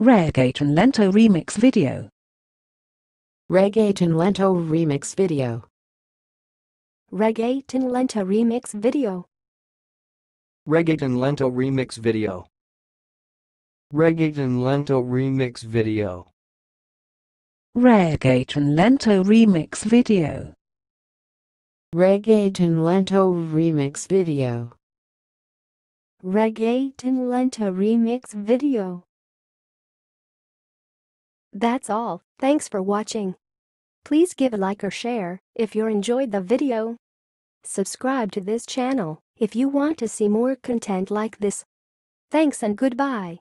Reggaeton Lento Remix Video. Reggaeton Lento Remix Video. Reggaeton Lento Remix Video. Reggaeton Lento Remix Video Reggaeton Lento Remix Video Reggaeton Lento Remix Video Reggaeton Lento Remix Video Reggaeton Lento Remix Video That's all, thanks for watching. Please give a like or share if you enjoyed the video. Subscribe to this channel if you want to see more content like this. Thanks and goodbye.